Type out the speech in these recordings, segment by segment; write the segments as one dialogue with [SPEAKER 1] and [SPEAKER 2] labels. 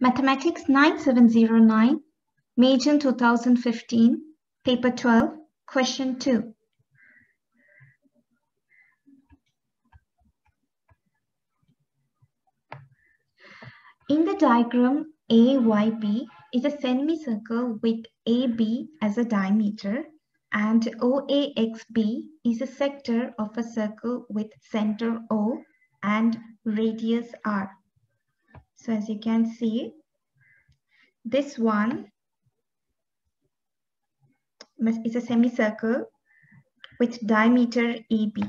[SPEAKER 1] Mathematics 9709, May/June 2015, Paper 12, Question 2. In the diagram, AYB is a semicircle with AB as a diameter and OAXB is a sector of a circle with center O and radius R. So as you can see, this one is a semicircle with diameter AB.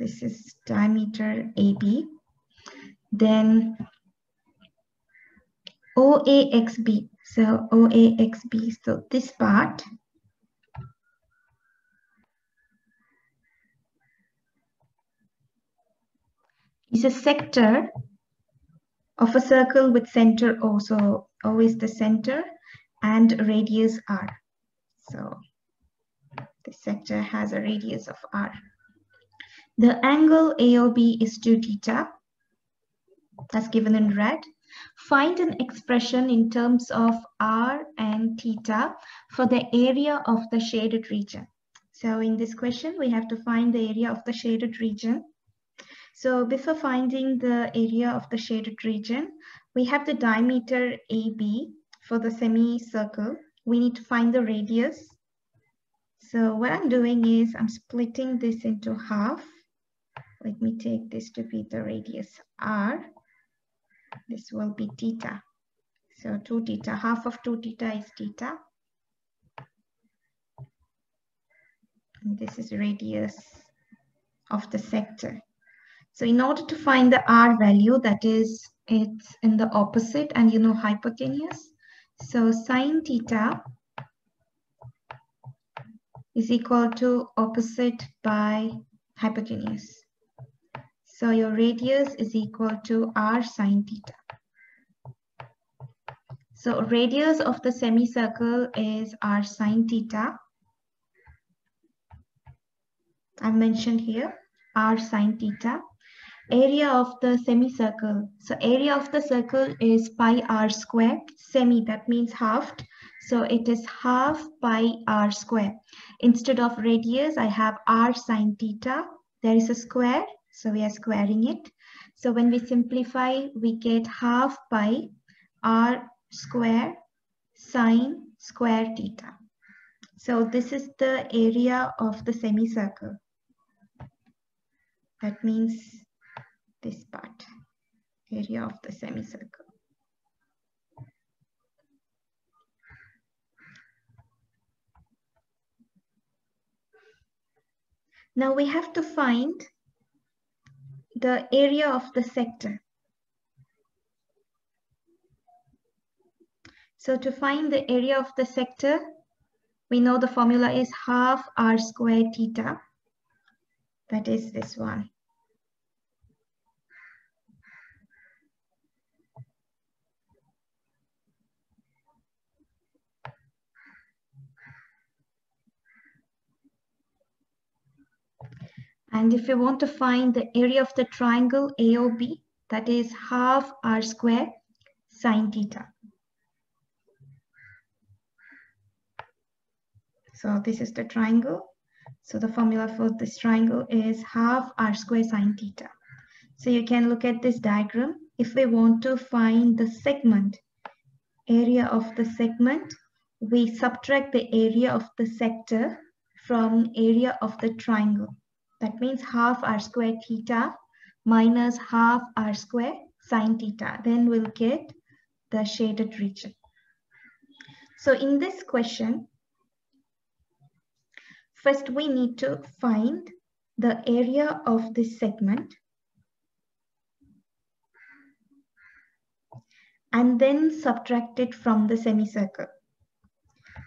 [SPEAKER 1] This is diameter AB. Then OAXB. So OAXB, so this part is a sector of a circle with center O. So O is the center and radius R. So the sector has a radius of R. The angle AOB is 2 theta That's given in red. Find an expression in terms of R and theta for the area of the shaded region. So in this question, we have to find the area of the shaded region. So before finding the area of the shaded region, we have the diameter AB for the semicircle. We need to find the radius. So what I'm doing is I'm splitting this into half. Let me take this to be the radius R. This will be theta. So 2 theta, half of 2 theta is theta. And this is radius of the sector. So in order to find the R value, that is, it's in the opposite and you know hypotenuse. So sine theta is equal to opposite by hypotenuse. So your radius is equal to r sine theta. So radius of the semicircle is r sine theta. I've mentioned here r sine theta area of the semicircle. So area of the circle is pi r square. Semi, that means halved. So it is half pi r square. Instead of radius, I have r sine theta. There is a square, so we are squaring it. So when we simplify, we get half pi r square sine square theta. So this is the area of the semicircle. That means this part, area of the semicircle. Now we have to find the area of the sector. So to find the area of the sector, we know the formula is half r squared theta. That is this one. And if you want to find the area of the triangle AOB, that is half r square sine theta. So this is the triangle. So the formula for this triangle is half r square sine theta. So you can look at this diagram. If we want to find the segment, area of the segment, we subtract the area of the sector from area of the triangle. That means half r square theta minus half r square sine theta. Then we'll get the shaded region. So in this question, first we need to find the area of this segment and then subtract it from the semicircle.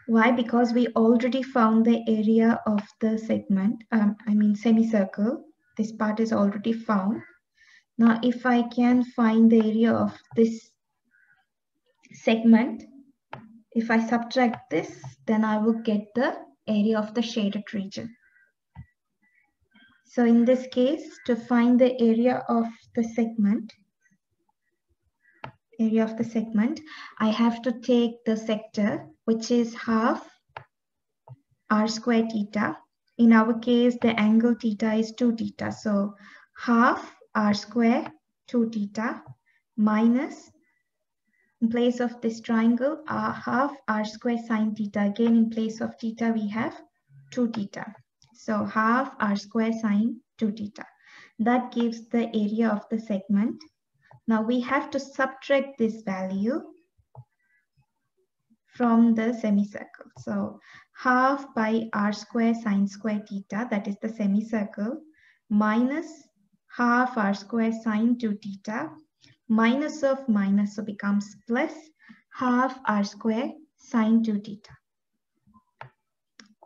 [SPEAKER 1] Why? Because we already found the area of the segment, um, I mean semicircle. This part is already found. Now, if I can find the area of this segment, if I subtract this, then I will get the area of the shaded region. So in this case, to find the area of the segment, area of the segment, I have to take the sector, which is half r square theta. In our case, the angle theta is 2 theta. So half r square 2 theta minus, in place of this triangle, uh, half r square sine theta. Again, in place of theta, we have 2 theta. So half r square sine 2 theta. That gives the area of the segment. Now we have to subtract this value from the semicircle. So half pi r square sine square theta, that is the semicircle, minus half r square sine 2 theta, minus of minus, so becomes plus half r square sine 2 theta.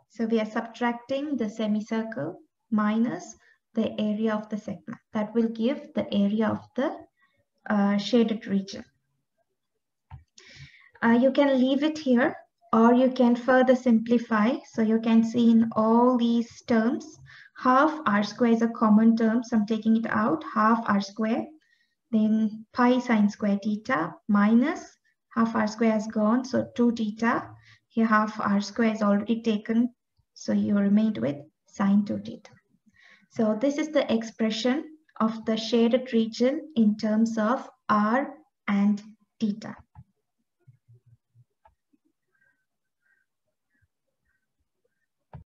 [SPEAKER 1] So we are subtracting the semicircle minus the area of the segment. That will give the area of the uh, shaded region. Uh, you can leave it here or you can further simplify. So you can see in all these terms, half r square is a common term. So I'm taking it out, half r square, then pi sine square theta minus half r square has gone. So 2 theta, here half r square is already taken. So you remained with sine 2 theta. So this is the expression of the shaded region in terms of r and theta.